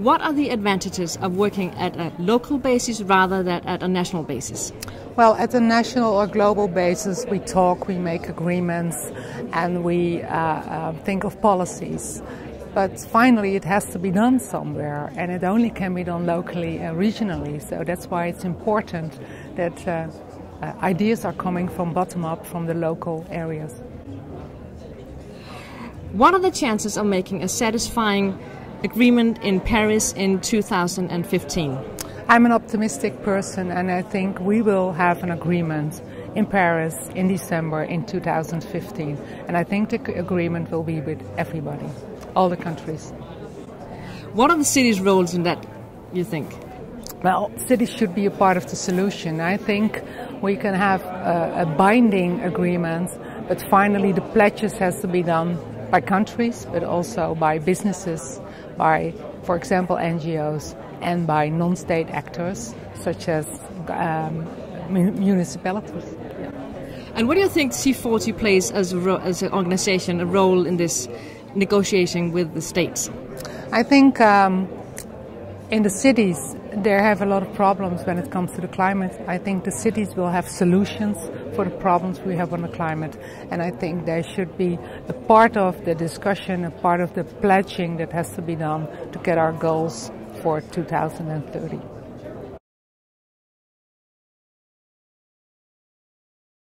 What are the advantages of working at a local basis rather than at a national basis? Well, at a national or global basis, we talk, we make agreements, and we uh, uh, think of policies. But finally, it has to be done somewhere, and it only can be done locally and regionally. So that's why it's important that uh, uh ideas are coming from bottom up, from the local areas. What are the chances of making a satisfying agreement in Paris in 2015? I'm an optimistic person, and I think we will have an agreement in Paris in December in 2015. And I think the agreement will be with everybody, all the countries. What are the city's roles in that, you think? Well, cities should be a part of the solution. I think we can have a, a binding agreement, but finally the pledges has to be done by countries, but also by businesses, by, for example, NGOs, and by non-state actors such as um, municipalities. And what do you think C40 plays as, as an organization a role in this negotiation with the states? I think um, in the cities there have a lot of problems when it comes to the climate. I think the cities will have solutions for the problems we have on the climate. And I think there should be a part of the discussion, a part of the pledging that has to be done to get our goals for 2030.